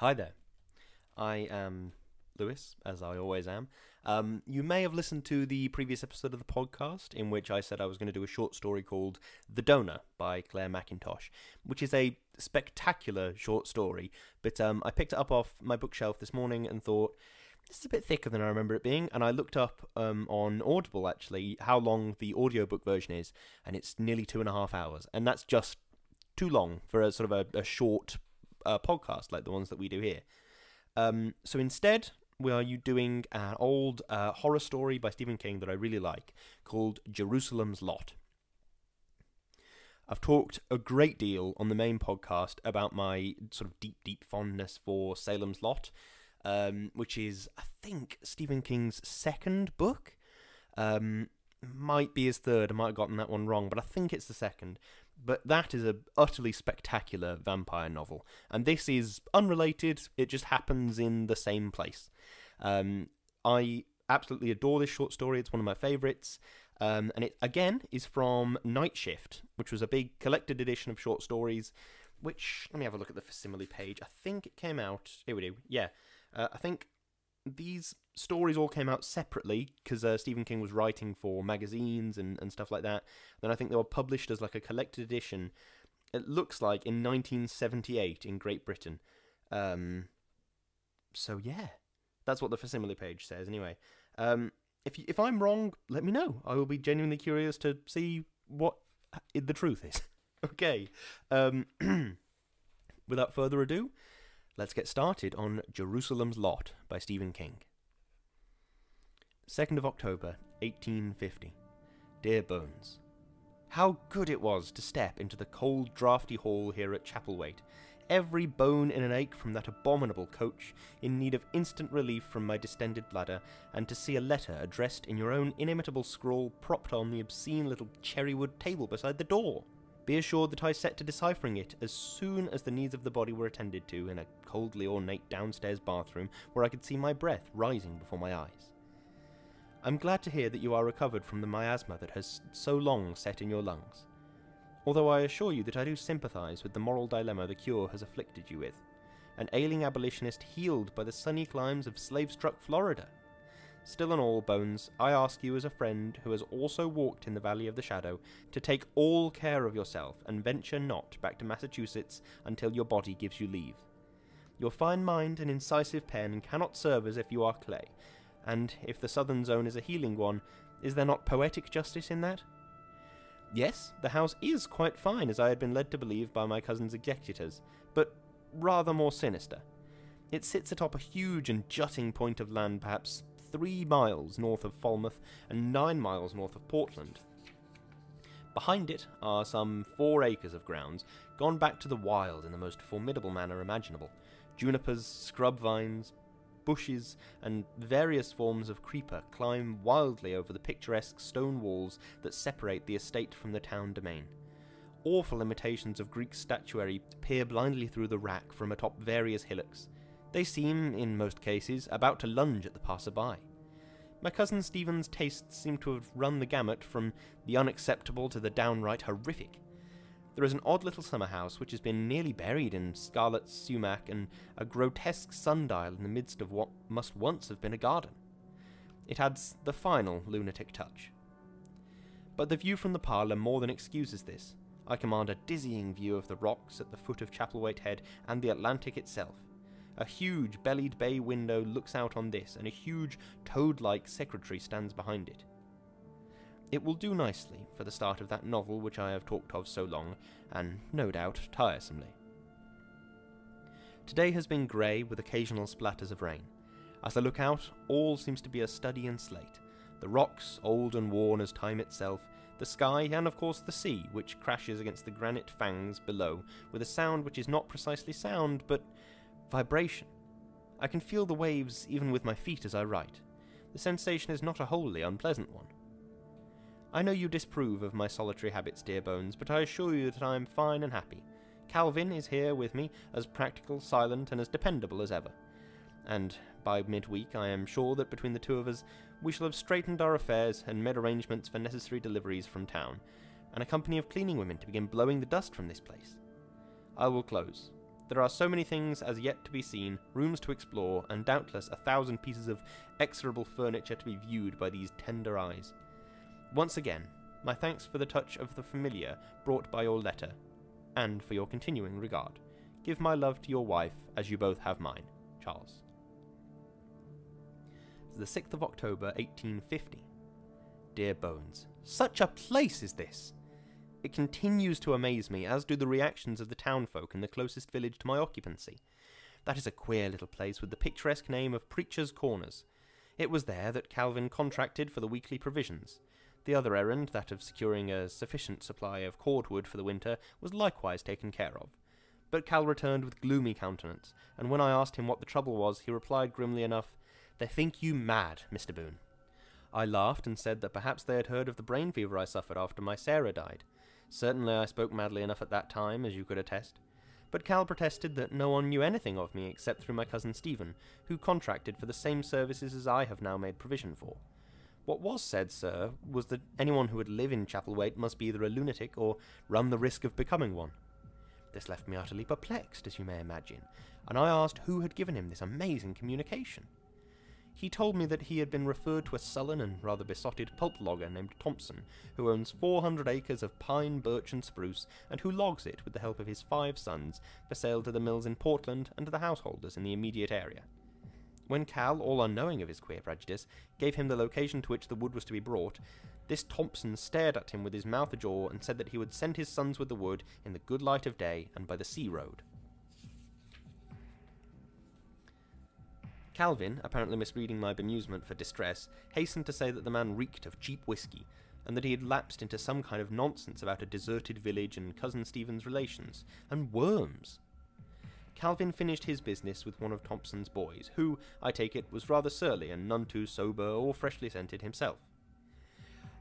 Hi there. I am Lewis, as I always am. Um, you may have listened to the previous episode of the podcast in which I said I was going to do a short story called The Donor by Clare Mackintosh, which is a spectacular short story. But um, I picked it up off my bookshelf this morning and thought, this is a bit thicker than I remember it being. And I looked up um, on Audible actually how long the audiobook version is, and it's nearly two and a half hours. And that's just too long for a sort of a, a short uh, podcast like the ones that we do here. Um, so instead, we are you doing an old uh, horror story by Stephen King that I really like called Jerusalem's Lot. I've talked a great deal on the main podcast about my sort of deep, deep fondness for Salem's Lot, um, which is, I think, Stephen King's second book. Um, might be his third. I might have gotten that one wrong, but I think it's the second. But that is a utterly spectacular vampire novel, and this is unrelated. It just happens in the same place. Um, I absolutely adore this short story. It's one of my favourites. Um, and it again is from Night Shift, which was a big collected edition of short stories. Which let me have a look at the facsimile page. I think it came out. Here we do. Yeah, uh, I think these stories all came out separately because uh, Stephen King was writing for magazines and, and stuff like that. Then I think they were published as like a collected edition. It looks like in 1978 in Great Britain. Um, so yeah, that's what the facsimile page says. Anyway, um, if you, if I'm wrong, let me know. I will be genuinely curious to see what the truth is. okay. Um, without further ado, let's get started on Jerusalem's Lot by Stephen King. 2nd of October, 1850. Dear Bones, how good it was to step into the cold, draughty hall here at Chapelwaite every bone in an ache from that abominable coach, in need of instant relief from my distended bladder, and to see a letter addressed in your own inimitable scrawl propped on the obscene little cherrywood table beside the door. Be assured that I set to deciphering it as soon as the needs of the body were attended to in a coldly ornate downstairs bathroom where I could see my breath rising before my eyes. I'm glad to hear that you are recovered from the miasma that has so long set in your lungs although I assure you that I do sympathise with the moral dilemma the cure has afflicted you with. An ailing abolitionist healed by the sunny climes of slave struck Florida. Still in all, Bones, I ask you as a friend who has also walked in the Valley of the Shadow to take all care of yourself and venture not back to Massachusetts until your body gives you leave. Your fine mind and incisive pen cannot serve as if you are clay, and if the Southern Zone is a healing one, is there not poetic justice in that? Yes, the house is quite fine, as I had been led to believe by my cousin's executors, but rather more sinister. It sits atop a huge and jutting point of land, perhaps three miles north of Falmouth and nine miles north of Portland. Behind it are some four acres of grounds, gone back to the wild in the most formidable manner imaginable junipers, scrub vines, bushes, and various forms of creeper climb wildly over the picturesque stone walls that separate the estate from the town domain. Awful imitations of Greek statuary peer blindly through the rack from atop various hillocks. They seem, in most cases, about to lunge at the passer-by. My cousin Stephen's tastes seem to have run the gamut from the unacceptable to the downright horrific. There is an odd little summer house which has been nearly buried in scarlet sumac and a grotesque sundial in the midst of what must once have been a garden. It adds the final lunatic touch. But the view from the parlour more than excuses this. I command a dizzying view of the rocks at the foot of Chapelwaite Head and the Atlantic itself. A huge bellied bay window looks out on this, and a huge toad like secretary stands behind it. It will do nicely for the start of that novel which I have talked of so long, and no doubt tiresomely. Today has been grey with occasional splatters of rain. As I look out, all seems to be a study in slate. The rocks, old and worn as time itself, the sky, and of course the sea, which crashes against the granite fangs below with a sound which is not precisely sound, but vibration. I can feel the waves even with my feet as I write. The sensation is not a wholly unpleasant one. I know you disapprove of my solitary habits, dear Bones, but I assure you that I am fine and happy. Calvin is here with me, as practical, silent, and as dependable as ever. And by midweek, I am sure that between the two of us, we shall have straightened our affairs and made arrangements for necessary deliveries from town, and a company of cleaning women to begin blowing the dust from this place. I will close. There are so many things as yet to be seen, rooms to explore, and doubtless a thousand pieces of execrable furniture to be viewed by these tender eyes. Once again, my thanks for the touch of the familiar brought by your letter, and for your continuing regard. Give my love to your wife, as you both have mine. Charles. The 6th of October, 1850. Dear Bones, such a place is this! It continues to amaze me, as do the reactions of the townfolk in the closest village to my occupancy. That is a queer little place with the picturesque name of Preacher's Corners. It was there that Calvin contracted for the weekly provisions. The other errand, that of securing a sufficient supply of cordwood for the winter, was likewise taken care of. But Cal returned with gloomy countenance, and when I asked him what the trouble was, he replied grimly enough, They think you mad, Mr. Boone. I laughed and said that perhaps they had heard of the brain fever I suffered after my Sarah died. Certainly I spoke madly enough at that time, as you could attest. But Cal protested that no one knew anything of me except through my cousin Stephen, who contracted for the same services as I have now made provision for. What was said, sir, was that anyone who would live in Chapelwaite must be either a lunatic or run the risk of becoming one. This left me utterly perplexed, as you may imagine, and I asked who had given him this amazing communication. He told me that he had been referred to a sullen and rather besotted pulp logger named Thompson, who owns 400 acres of pine, birch, and spruce, and who logs it with the help of his five sons for sale to the mills in Portland and to the householders in the immediate area. When Cal, all unknowing of his queer prejudice, gave him the location to which the wood was to be brought, this Thompson stared at him with his mouth ajar and said that he would send his sons with the wood in the good light of day and by the sea road. Calvin, apparently misreading my bemusement for distress, hastened to say that the man reeked of cheap whisky, and that he had lapsed into some kind of nonsense about a deserted village and cousin Stephen's relations, and worms. Calvin finished his business with one of Thompson's boys, who, I take it, was rather surly and none too sober or freshly scented himself.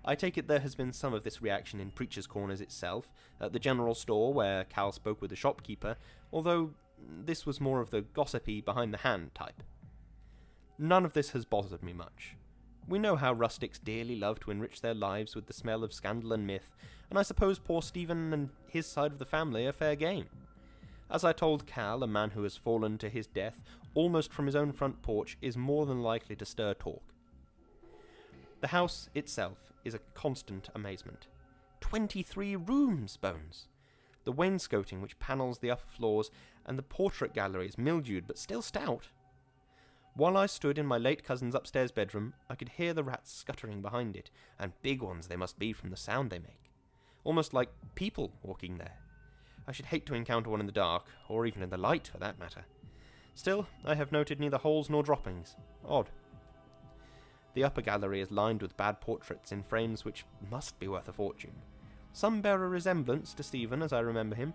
I take it there has been some of this reaction in Preacher's Corners itself, at the general store where Cal spoke with the shopkeeper, although this was more of the gossipy, behind the hand type. None of this has bothered me much. We know how rustics dearly love to enrich their lives with the smell of scandal and myth, and I suppose poor Stephen and his side of the family are fair game. As I told Cal, a man who has fallen to his death almost from his own front porch is more than likely to stir talk. The house itself is a constant amazement. Twenty-three rooms, Bones! The wainscoting which panels the upper floors, and the portrait gallery is mildewed but still stout. While I stood in my late cousin's upstairs bedroom, I could hear the rats scuttering behind it, and big ones they must be from the sound they make. Almost like people walking there. I should hate to encounter one in the dark, or even in the light for that matter. Still, I have noted neither holes nor droppings. Odd. The upper gallery is lined with bad portraits in frames which must be worth a fortune. Some bear a resemblance to Stephen as I remember him.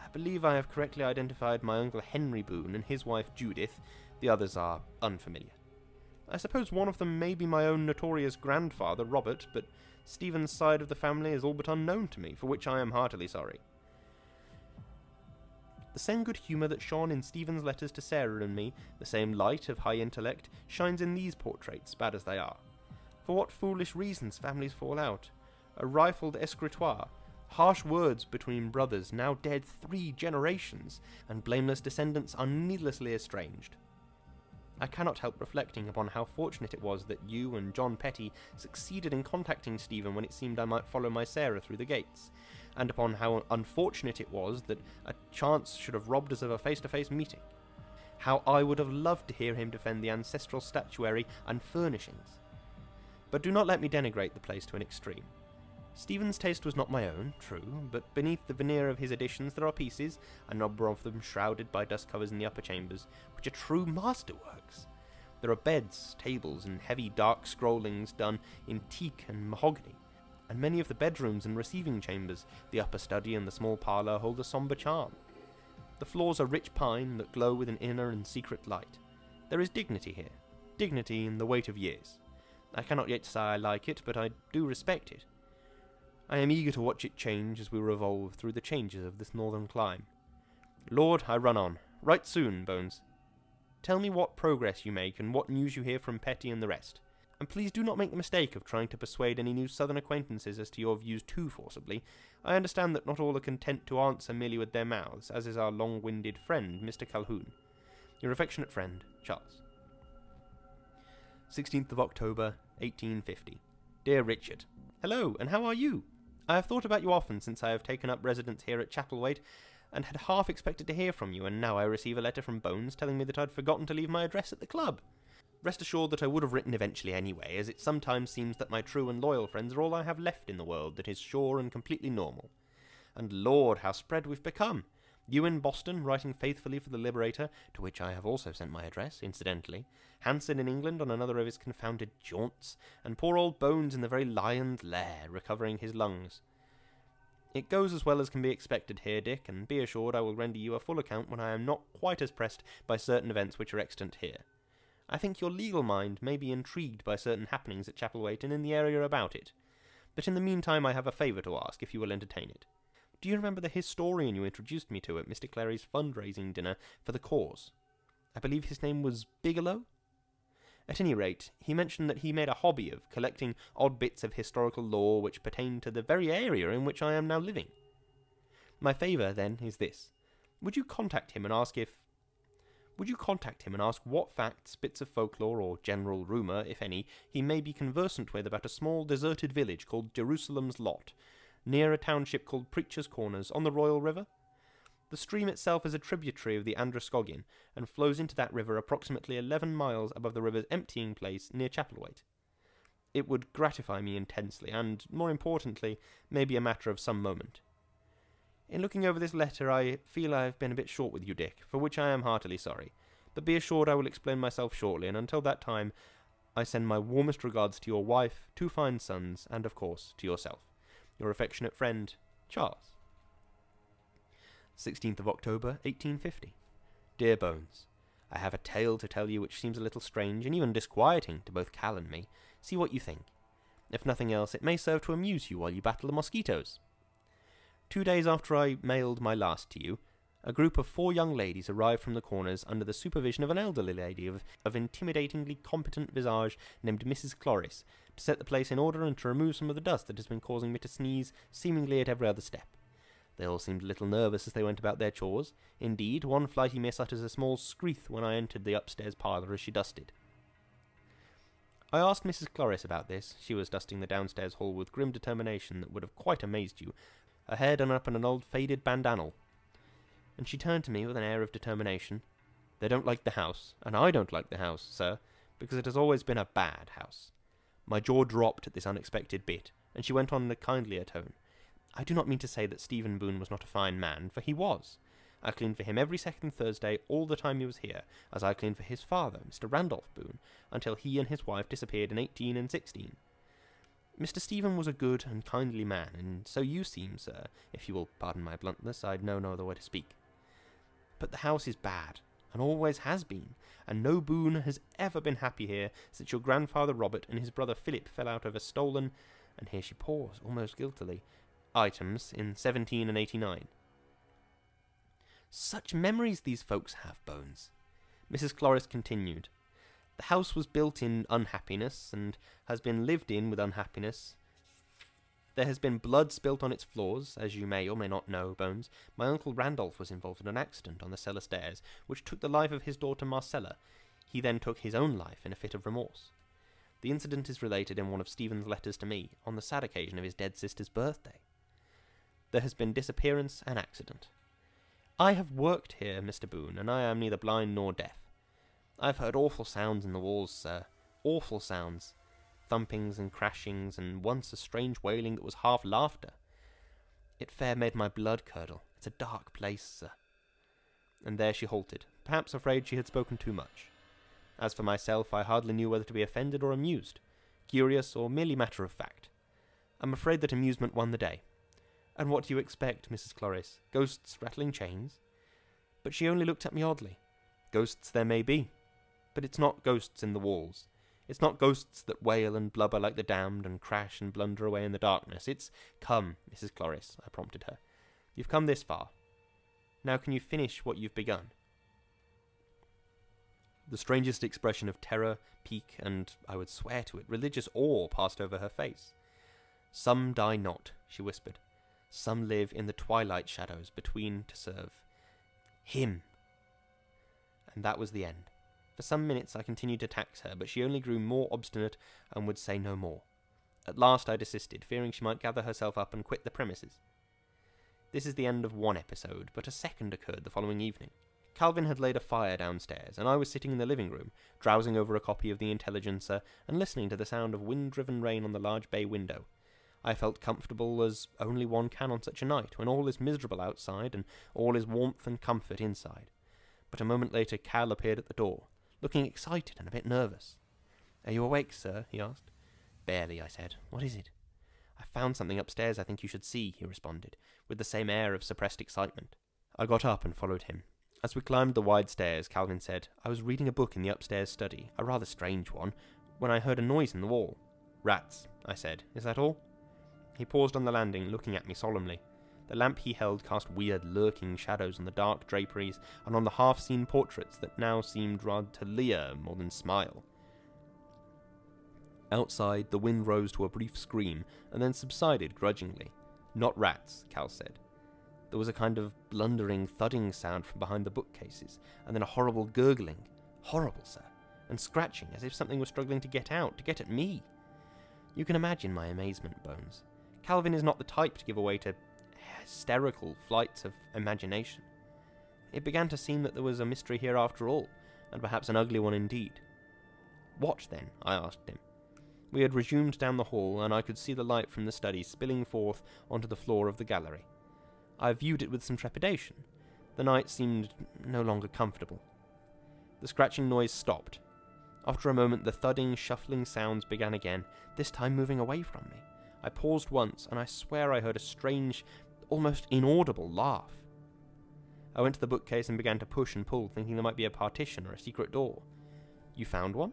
I believe I have correctly identified my uncle Henry Boone and his wife Judith, the others are unfamiliar. I suppose one of them may be my own notorious grandfather, Robert, but Stephen's side of the family is all but unknown to me, for which I am heartily sorry. The same good humour that shone in Stephen's letters to Sarah and me, the same light of high intellect, shines in these portraits, bad as they are. For what foolish reasons families fall out. A rifled escritoire, harsh words between brothers now dead three generations, and blameless descendants are needlessly estranged. I cannot help reflecting upon how fortunate it was that you and John Petty succeeded in contacting Stephen when it seemed I might follow my Sarah through the gates, and upon how unfortunate it was that a chance should have robbed us of a face to face meeting. How I would have loved to hear him defend the ancestral statuary and furnishings. But do not let me denigrate the place to an extreme. Stephen's taste was not my own, true, but beneath the veneer of his editions there are pieces, a number of them shrouded by dust covers in the upper chambers, which are true masterworks. There are beds, tables, and heavy dark scrollings done in teak and mahogany, and many of the bedrooms and receiving chambers, the upper study and the small parlour, hold a sombre charm. The floors are rich pine that glow with an inner and secret light. There is dignity here, dignity in the weight of years. I cannot yet say I like it, but I do respect it. I am eager to watch it change as we revolve through the changes of this northern clime. Lord, I run on. Write soon, Bones. Tell me what progress you make and what news you hear from Petty and the rest. And please do not make the mistake of trying to persuade any new southern acquaintances as to your views too forcibly. I understand that not all are content to answer merely with their mouths, as is our long winded friend, Mr. Calhoun. Your affectionate friend, Charles. 16th of October, 1850. Dear Richard, Hello, and how are you? I have thought about you often since I have taken up residence here at Chapelwaite, and had half expected to hear from you, and now I receive a letter from Bones telling me that I'd forgotten to leave my address at the club. Rest assured that I would have written eventually anyway, as it sometimes seems that my true and loyal friends are all I have left in the world that is sure and completely normal. And Lord, how spread we've become! You in Boston, writing faithfully for the Liberator, to which I have also sent my address, incidentally. Hanson in England on another of his confounded jaunts, and poor old Bones in the very lion's lair, recovering his lungs. It goes as well as can be expected here, Dick, and be assured I will render you a full account when I am not quite as pressed by certain events which are extant here. I think your legal mind may be intrigued by certain happenings at Chapelwaite and in the area about it. But in the meantime I have a favour to ask, if you will entertain it. Do you remember the historian you introduced me to at Mr. Clary's fundraising dinner for the cause? I believe his name was Bigelow? At any rate, he mentioned that he made a hobby of collecting odd bits of historical lore which pertain to the very area in which I am now living. My favour, then, is this. Would you contact him and ask if would you contact him and ask what facts, bits of folklore, or general rumour, if any, he may be conversant with about a small deserted village called Jerusalem's Lot, near a township called Preacher's Corners, on the Royal River? The stream itself is a tributary of the Androscoggin, and flows into that river approximately eleven miles above the river's emptying place near Chapelwaite. It would gratify me intensely, and, more importantly, may be a matter of some moment. In looking over this letter, I feel I have been a bit short with you, Dick, for which I am heartily sorry. But be assured I will explain myself shortly, and until that time, I send my warmest regards to your wife, two fine sons, and of course to yourself. Your affectionate friend, Charles. 16th of October, 1850. Dear Bones, I have a tale to tell you which seems a little strange and even disquieting to both Cal and me. See what you think. If nothing else, it may serve to amuse you while you battle the mosquitoes. Two days after I mailed my last to you, a group of four young ladies arrived from the corners under the supervision of an elderly lady of, of intimidatingly competent visage named Mrs. Cloris, to set the place in order and to remove some of the dust that has been causing me to sneeze seemingly at every other step. They all seemed a little nervous as they went about their chores. Indeed, one flighty miss utters a small screech when I entered the upstairs parlour as she dusted. I asked Mrs. Cloris about this. She was dusting the downstairs hall with grim determination that would have quite amazed you, her hair done up in an old faded bandanal. And she turned to me with an air of determination. They don't like the house, and I don't like the house, sir, because it has always been a bad house. My jaw dropped at this unexpected bit, and she went on in a kindlier tone. I do not mean to say that Stephen Boone was not a fine man, for he was. I cleaned for him every second Thursday all the time he was here, as I cleaned for his father, Mr. Randolph Boone, until he and his wife disappeared in eighteen and sixteen. Mr. Stephen was a good and kindly man, and so you seem, sir. If you will pardon my bluntness, I'd know no other way to speak. But the house is bad, and always has been, and no Boone has ever been happy here since your grandfather Robert and his brother Philip fell out over stolen, and here she paused, almost guiltily, items in 17 and 89. Such memories these folks have, Bones. Mrs. Cloris continued. The house was built in unhappiness and has been lived in with unhappiness. There has been blood spilt on its floors, as you may or may not know, Bones. My uncle Randolph was involved in an accident on the cellar stairs, which took the life of his daughter Marcella. He then took his own life in a fit of remorse. The incident is related in one of Stephen's letters to me, on the sad occasion of his dead sister's birthday. There has been disappearance and accident. I have worked here, Mr. Boone, and I am neither blind nor deaf. I've heard awful sounds in the walls, sir. Awful sounds. Thumpings and crashings, and once a strange wailing that was half laughter. It fair made my blood curdle. It's a dark place, sir. And there she halted, perhaps afraid she had spoken too much. As for myself, I hardly knew whether to be offended or amused, curious or merely matter of fact. I'm afraid that amusement won the day. And what do you expect, Mrs. Cloris? Ghosts rattling chains? But she only looked at me oddly. Ghosts there may be, but it's not ghosts in the walls. It's not ghosts that wail and blubber like the damned and crash and blunder away in the darkness. It's come, Mrs. Cloris, I prompted her. You've come this far. Now can you finish what you've begun? The strangest expression of terror, pique, and, I would swear to it, religious awe passed over her face. Some die not, she whispered. Some live in the twilight shadows between to serve him. And that was the end. For some minutes I continued to tax her, but she only grew more obstinate and would say no more. At last I desisted, fearing she might gather herself up and quit the premises. This is the end of one episode, but a second occurred the following evening. Calvin had laid a fire downstairs, and I was sitting in the living room, drowsing over a copy of the Intelligencer and listening to the sound of wind driven rain on the large bay window. I felt comfortable as only one can on such a night, when all is miserable outside and all is warmth and comfort inside. But a moment later Cal appeared at the door, looking excited and a bit nervous. Are you awake, sir? he asked. Barely, I said. What is it? I found something upstairs I think you should see, he responded, with the same air of suppressed excitement. I got up and followed him. As we climbed the wide stairs, Calvin said, I was reading a book in the upstairs study, a rather strange one, when I heard a noise in the wall. Rats, I said. Is that all? He paused on the landing, looking at me solemnly. The lamp he held cast weird, lurking shadows on the dark draperies and on the half seen portraits that now seemed rather to leer more than smile. Outside, the wind rose to a brief scream and then subsided grudgingly. Not rats, Cal said. There was a kind of blundering, thudding sound from behind the bookcases, and then a horrible gurgling. Horrible, sir. And scratching, as if something was struggling to get out, to get at me. You can imagine my amazement, Bones. Calvin is not the type to give away to hysterical flights of imagination. It began to seem that there was a mystery here after all, and perhaps an ugly one indeed. What then? I asked him. We had resumed down the hall, and I could see the light from the study spilling forth onto the floor of the gallery. I viewed it with some trepidation. The night seemed no longer comfortable. The scratching noise stopped. After a moment, the thudding, shuffling sounds began again, this time moving away from me. I paused once, and I swear I heard a strange, almost inaudible laugh. I went to the bookcase and began to push and pull, thinking there might be a partition or a secret door. You found one?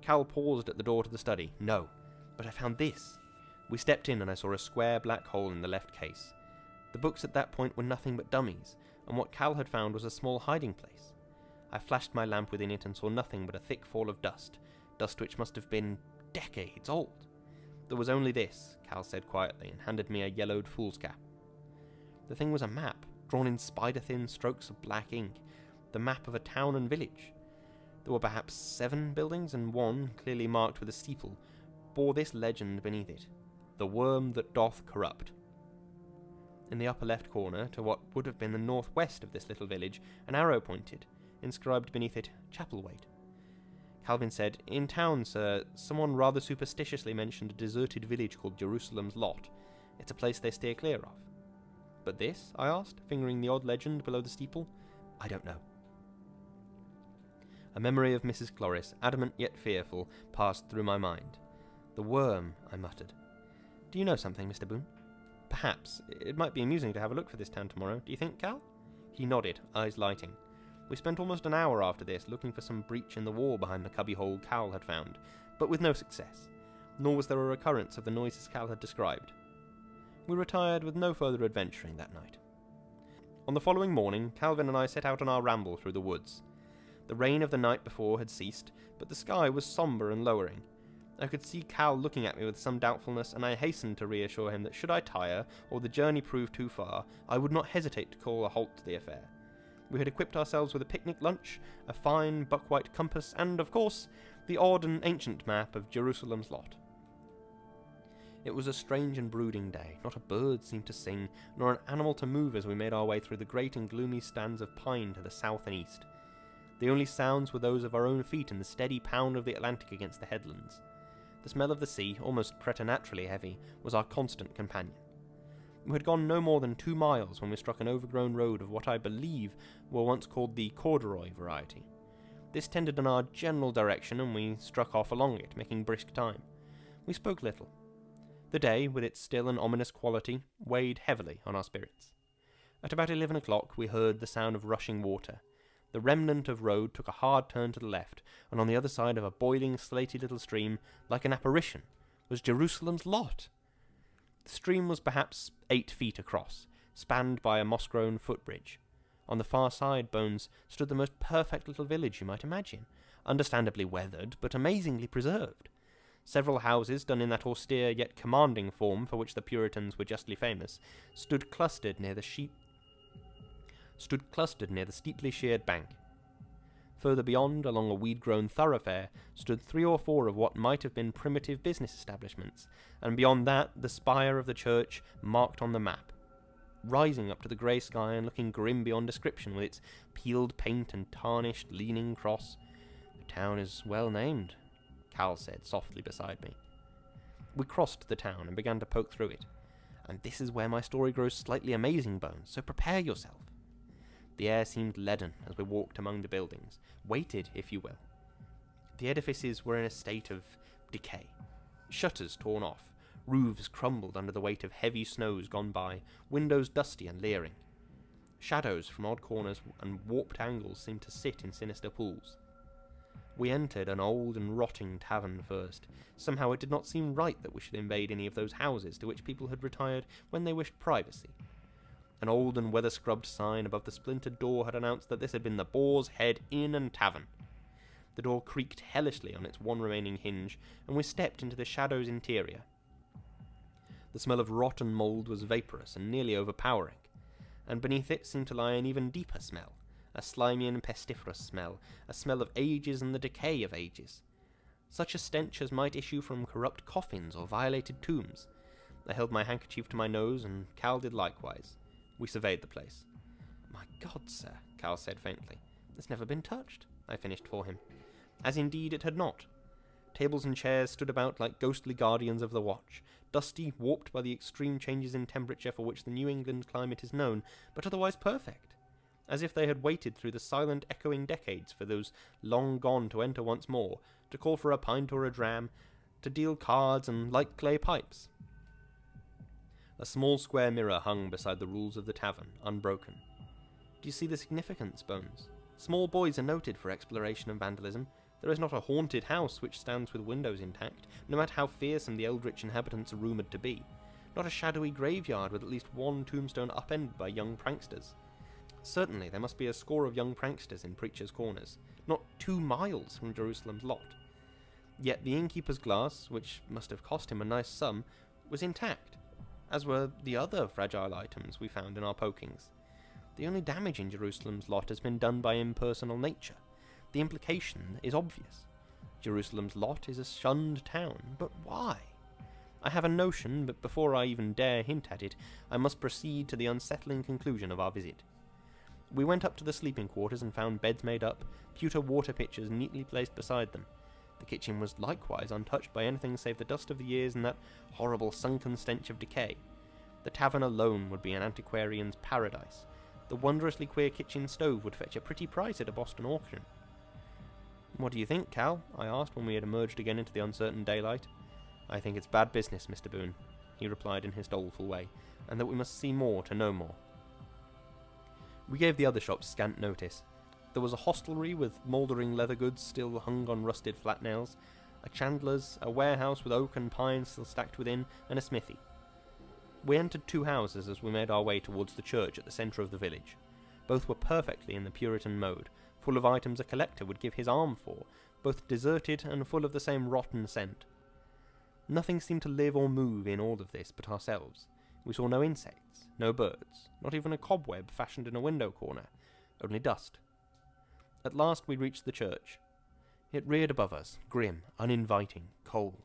Cal paused at the door to the study. No, but I found this. We stepped in, and I saw a square black hole in the left case. The books at that point were nothing but dummies, and what Cal had found was a small hiding place. I flashed my lamp within it and saw nothing but a thick fall of dust, dust which must have been decades old. There was only this, Cal said quietly, and handed me a yellowed foolscap. The thing was a map, drawn in spider thin strokes of black ink, the map of a town and village. There were perhaps seven buildings, and one, clearly marked with a steeple, bore this legend beneath it The worm that doth corrupt. In the upper left corner, to what would have been the northwest of this little village, an arrow pointed, inscribed beneath it Chapelwaite. Calvin said, In town, sir, someone rather superstitiously mentioned a deserted village called Jerusalem's Lot. It's a place they steer clear of. But this? I asked, fingering the odd legend below the steeple. I don't know. A memory of Mrs. Cloris, adamant yet fearful, passed through my mind. The worm, I muttered. Do you know something, Mr. Boone? Perhaps. It might be amusing to have a look for this town tomorrow. Do you think, Cal? He nodded, eyes lighting. We spent almost an hour after this looking for some breach in the wall behind the cubbyhole Cal had found, but with no success, nor was there a recurrence of the noises Cal had described. We retired with no further adventuring that night. On the following morning, Calvin and I set out on our ramble through the woods. The rain of the night before had ceased, but the sky was sombre and lowering. I could see Cal looking at me with some doubtfulness, and I hastened to reassure him that should I tire, or the journey prove too far, I would not hesitate to call a halt to the affair. We had equipped ourselves with a picnic lunch, a fine buck-white compass, and, of course, the odd and ancient map of Jerusalem's lot. It was a strange and brooding day. Not a bird seemed to sing, nor an animal to move as we made our way through the great and gloomy stands of pine to the south and east. The only sounds were those of our own feet and the steady pound of the Atlantic against the headlands. The smell of the sea, almost preternaturally heavy, was our constant companion. We had gone no more than two miles when we struck an overgrown road of what I believe were once called the corduroy variety. This tended in our general direction, and we struck off along it, making brisk time. We spoke little. The day, with its still and ominous quality, weighed heavily on our spirits. At about eleven o'clock, we heard the sound of rushing water. The remnant of road took a hard turn to the left, and on the other side of a boiling, slaty little stream, like an apparition, was Jerusalem's lot. The stream was perhaps eight feet across, spanned by a moss grown footbridge. On the far side, Bones, stood the most perfect little village you might imagine, understandably weathered, but amazingly preserved. Several houses, done in that austere yet commanding form for which the Puritans were justly famous, stood clustered near the sheep stood clustered near the steeply sheared bank. Further beyond, along a weed grown thoroughfare, stood three or four of what might have been primitive business establishments, and beyond that, the spire of the church marked on the map. Rising up to the grey sky and looking grim beyond description with its peeled paint and tarnished leaning cross. The town is well named, Cal said softly beside me. We crossed the town and began to poke through it. And this is where my story grows slightly amazing, Bones, so prepare yourself. The air seemed leaden as we walked among the buildings, weighted, if you will. The edifices were in a state of decay. Shutters torn off, roofs crumbled under the weight of heavy snows gone by, windows dusty and leering. Shadows from odd corners and warped angles seemed to sit in sinister pools. We entered an old and rotting tavern first. Somehow it did not seem right that we should invade any of those houses to which people had retired when they wished privacy, an old and weather scrubbed sign above the splintered door had announced that this had been the Boar's Head Inn and Tavern. The door creaked hellishly on its one remaining hinge, and we stepped into the shadow's interior. The smell of rotten mould was vaporous and nearly overpowering, and beneath it seemed to lie an even deeper smell, a slimy and pestiferous smell, a smell of ages and the decay of ages. Such a stench as might issue from corrupt coffins or violated tombs. I held my handkerchief to my nose, and Cal did likewise. We surveyed the place. My God, sir, Cal said faintly. It's never been touched, I finished for him. As indeed it had not. Tables and chairs stood about like ghostly guardians of the watch, dusty, warped by the extreme changes in temperature for which the New England climate is known, but otherwise perfect, as if they had waited through the silent, echoing decades for those long gone to enter once more, to call for a pint or a dram, to deal cards and light clay pipes. A small square mirror hung beside the rules of the tavern, unbroken. Do you see the significance, Bones? Small boys are noted for exploration and vandalism. There is not a haunted house which stands with windows intact, no matter how fearsome the eldritch inhabitants are rumoured to be. Not a shadowy graveyard with at least one tombstone upended by young pranksters. Certainly, there must be a score of young pranksters in Preacher's Corners, not two miles from Jerusalem's lot. Yet the innkeeper's glass, which must have cost him a nice sum, was intact as were the other fragile items we found in our pokings. The only damage in Jerusalem's lot has been done by impersonal nature. The implication is obvious. Jerusalem's lot is a shunned town, but why? I have a notion, but before I even dare hint at it, I must proceed to the unsettling conclusion of our visit. We went up to the sleeping quarters and found beds made up, pewter water pitchers neatly placed beside them. The kitchen was likewise untouched by anything save the dust of the years and that horrible sunken stench of decay. The tavern alone would be an antiquarian's paradise. The wondrously queer kitchen stove would fetch a pretty price at a Boston auction. What do you think, Cal? I asked when we had emerged again into the uncertain daylight. I think it's bad business, Mr. Boone, he replied in his doleful way, and that we must see more to know more. We gave the other shops scant notice. There was a hostelry with mouldering leather goods still hung on rusted flat nails, a chandler's, a warehouse with oak and pine still stacked within, and a smithy. We entered two houses as we made our way towards the church at the centre of the village. Both were perfectly in the Puritan mode, full of items a collector would give his arm for, both deserted and full of the same rotten scent. Nothing seemed to live or move in all of this but ourselves. We saw no insects, no birds, not even a cobweb fashioned in a window corner, only dust. At last we reached the church. It reared above us, grim, uninviting, cold.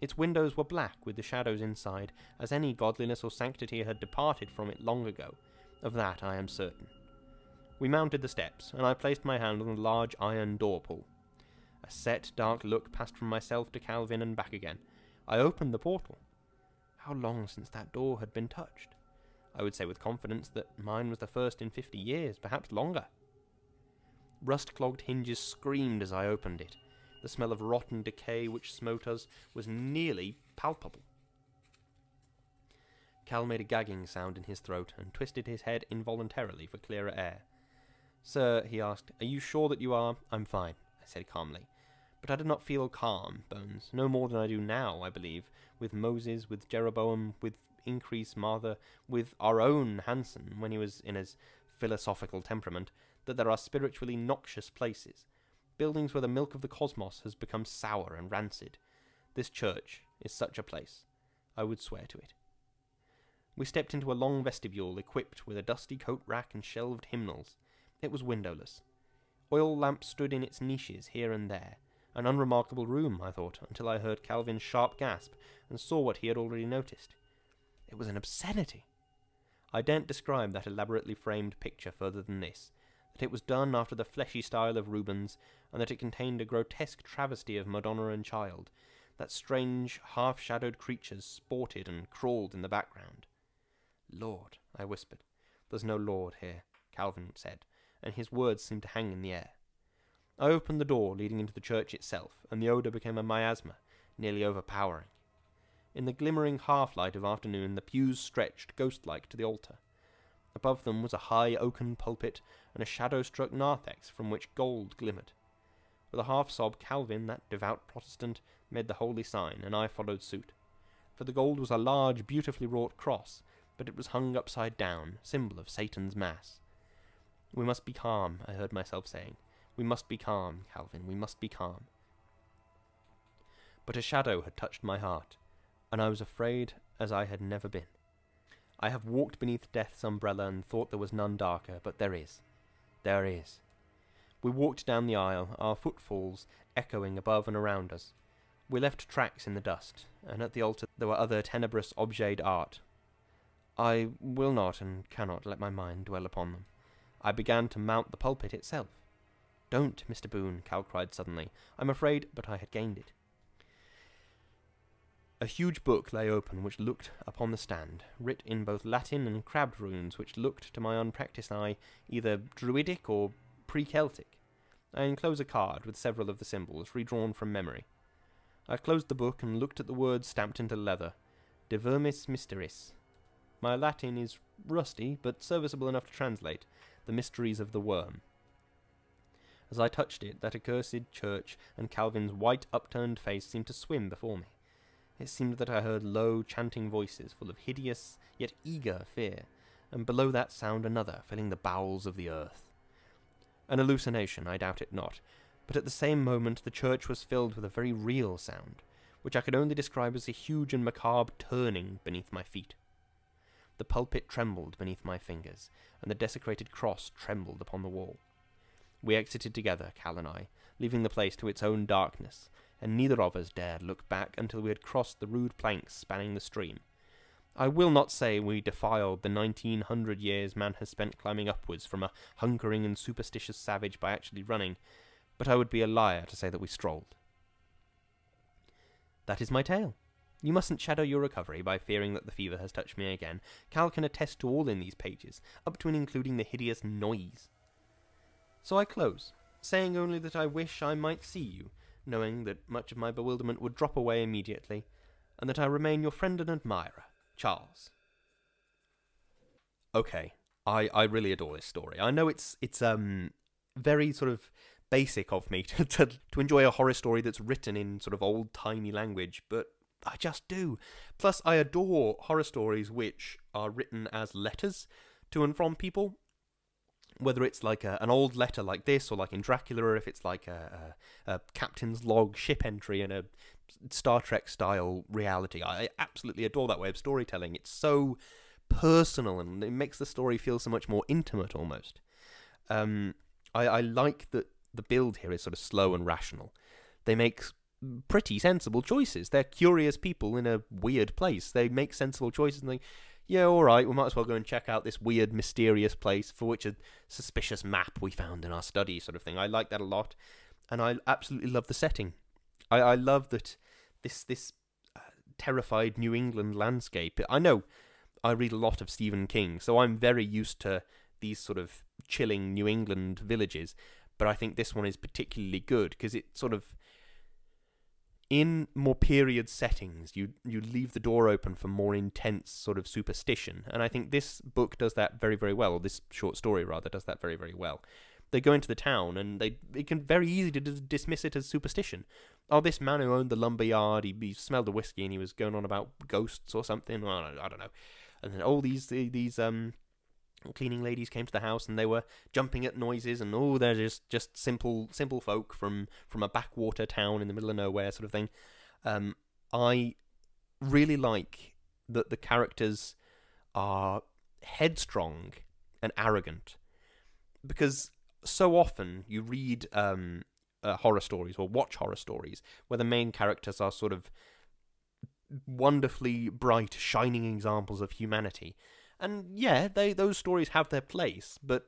Its windows were black with the shadows inside, as any godliness or sanctity had departed from it long ago. Of that I am certain. We mounted the steps, and I placed my hand on the large iron door pull. A set, dark look passed from myself to Calvin and back again. I opened the portal. How long since that door had been touched? I would say with confidence that mine was the first in fifty years, perhaps longer. Rust clogged hinges screamed as I opened it. The smell of rotten decay which smote us was nearly palpable. Cal made a gagging sound in his throat and twisted his head involuntarily for clearer air. Sir, he asked, are you sure that you are? I'm fine, I said calmly. But I did not feel calm, Bones, no more than I do now, I believe, with Moses, with Jeroboam, with Increase Mather, with our own Hanson, when he was in his philosophical temperament that there are spiritually noxious places, buildings where the milk of the cosmos has become sour and rancid. This church is such a place. I would swear to it. We stepped into a long vestibule equipped with a dusty coat rack and shelved hymnals. It was windowless. Oil lamps stood in its niches here and there. An unremarkable room, I thought, until I heard Calvin's sharp gasp and saw what he had already noticed. It was an obscenity. I daren't describe that elaborately framed picture further than this that it was done after the fleshy style of Rubens, and that it contained a grotesque travesty of Madonna and Child, that strange, half shadowed creatures sported and crawled in the background. Lord, I whispered. There's no Lord here, Calvin said, and his words seemed to hang in the air. I opened the door leading into the church itself, and the odour became a miasma, nearly overpowering. In the glimmering half light of afternoon, the pews stretched ghost like to the altar. Above them was a high oaken pulpit and a shadow struck narthex from which gold glimmered. With a half sob, Calvin, that devout Protestant, made the holy sign, and I followed suit. For the gold was a large, beautifully wrought cross, but it was hung upside down, symbol of Satan's mass. We must be calm, I heard myself saying. We must be calm, Calvin, we must be calm. But a shadow had touched my heart, and I was afraid as I had never been. I have walked beneath death's umbrella and thought there was none darker, but there is. There is. We walked down the aisle, our footfalls echoing above and around us. We left tracks in the dust, and at the altar there were other tenebrous objets d'art. I will not and cannot let my mind dwell upon them. I began to mount the pulpit itself. Don't, Mr. Boone, Cal cried suddenly. I'm afraid, but I had gained it. A huge book lay open which looked upon the stand, writ in both Latin and crabbed runes which looked to my unpractised eye either Druidic or pre Celtic. I enclose a card with several of the symbols, redrawn from memory. I closed the book and looked at the words stamped into leather De Vermis Mysteriis. My Latin is rusty, but serviceable enough to translate The Mysteries of the Worm. As I touched it, that accursed church and Calvin's white upturned face seemed to swim before me. It seemed that I heard low, chanting voices full of hideous yet eager fear, and below that sound another, filling the bowels of the earth. An hallucination, I doubt it not, but at the same moment the church was filled with a very real sound, which I could only describe as a huge and macabre turning beneath my feet. The pulpit trembled beneath my fingers, and the desecrated cross trembled upon the wall. We exited together, Cal and I, leaving the place to its own darkness, and neither of us dared look back until we had crossed the rude planks spanning the stream. I will not say we defiled the nineteen hundred years man has spent climbing upwards from a hunkering and superstitious savage by actually running, but I would be a liar to say that we strolled. That is my tale. You mustn't shadow your recovery by fearing that the fever has touched me again. Cal can attest to all in these pages, up to and including the hideous noise. So I close, saying only that I wish I might see you, knowing that much of my bewilderment would drop away immediately, and that I remain your friend and admirer, Charles. Okay, I, I really adore this story. I know it's it's um very sort of basic of me to, to, to enjoy a horror story that's written in sort of old timey language, but I just do. Plus, I adore horror stories which are written as letters to and from people whether it's like a, an old letter like this, or like in Dracula, or if it's like a, a, a, captain's log ship entry in a Star Trek style reality. I absolutely adore that way of storytelling. It's so personal and it makes the story feel so much more intimate almost. Um, I, I like that the build here is sort of slow and rational. They make pretty sensible choices. They're curious people in a weird place. They make sensible choices and they yeah, all right, we might as well go and check out this weird, mysterious place for which a suspicious map we found in our study, sort of thing. I like that a lot, and I absolutely love the setting. I, I love that this this uh, terrified New England landscape. I know I read a lot of Stephen King, so I'm very used to these sort of chilling New England villages, but I think this one is particularly good because it sort of in more period settings, you you leave the door open for more intense sort of superstition, and I think this book does that very very well. Or This short story rather does that very very well. They go into the town and they it can very easy to dismiss it as superstition. Oh, this man who owned the lumber yard, he, he smelled the whiskey and he was going on about ghosts or something. Well, I don't know. And then all these these um cleaning ladies came to the house and they were jumping at noises and oh they're just just simple simple folk from from a backwater town in the middle of nowhere sort of thing. Um, i really like that the characters are headstrong and arrogant because so often you read um, uh, horror stories or watch horror stories where the main characters are sort of wonderfully bright shining examples of humanity and yeah, they those stories have their place, but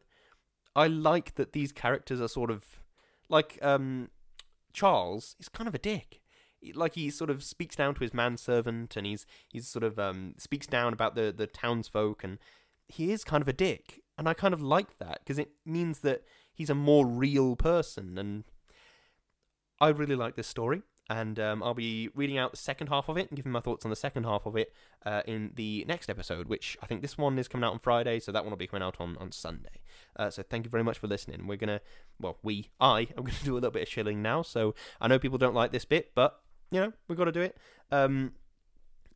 I like that these characters are sort of like um, Charles is kind of a dick. Like he sort of speaks down to his manservant, and he's he's sort of um, speaks down about the the townsfolk, and he is kind of a dick. And I kind of like that because it means that he's a more real person, and I really like this story and um, I'll be reading out the second half of it and giving my thoughts on the second half of it uh, in the next episode, which I think this one is coming out on Friday, so that one will be coming out on, on Sunday. Uh, so thank you very much for listening. We're going to, well, we, I, am going to do a little bit of shilling now, so I know people don't like this bit, but, you know, we've got to do it. Um,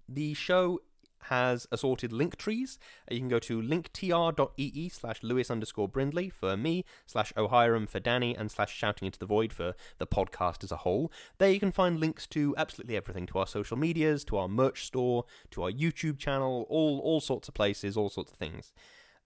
the show has assorted link trees. Uh, you can go to linktr.ee slash lewis underscore brindley for me, slash ohiram for Danny, and slash shouting into the void for the podcast as a whole. There you can find links to absolutely everything, to our social medias, to our merch store, to our YouTube channel, all, all sorts of places, all sorts of things.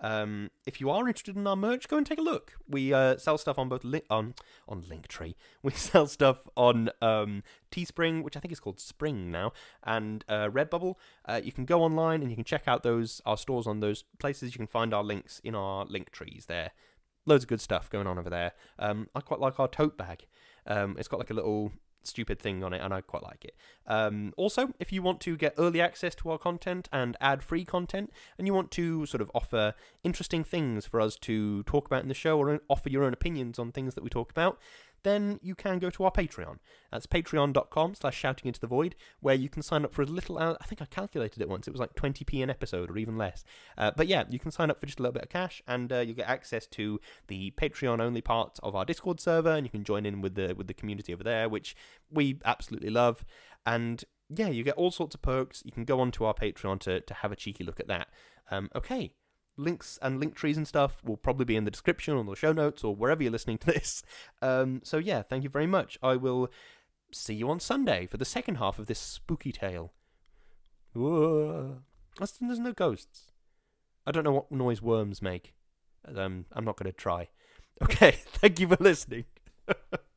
Um, if you are interested in our merch, go and take a look. We uh, sell stuff on both li- on on Linktree. We sell stuff on um, Teespring, which I think is called Spring now, and uh, Redbubble. Uh, you can go online and you can check out those our stores on those places. You can find our links in our link trees there. Loads of good stuff going on over there. Um, I quite like our tote bag. Um, it's got like a little stupid thing on it, and I quite like it. Um, also, if you want to get early access to our content and ad free content, and you want to sort of offer interesting things for us to talk about in the show or offer your own opinions on things that we talk about, then you can go to our Patreon. That's patreon.com slash shouting into the void, where you can sign up for a little, I think I calculated it once, it was like 20p an episode or even less. Uh, but yeah, you can sign up for just a little bit of cash and uh, you'll get access to the Patreon only part of our Discord server and you can join in with the, with the community over there, which we absolutely love. And yeah, you get all sorts of perks. You can go onto our Patreon to, to have a cheeky look at that. Um, okay, links and link trees and stuff will probably be in the description or the show notes or wherever you're listening to this. Um, so yeah, thank you very much. I will see you on Sunday for the second half of this spooky tale. There's no ghosts. I don't know what noise worms make. Um, I'm not going to try. Okay, thank you for listening.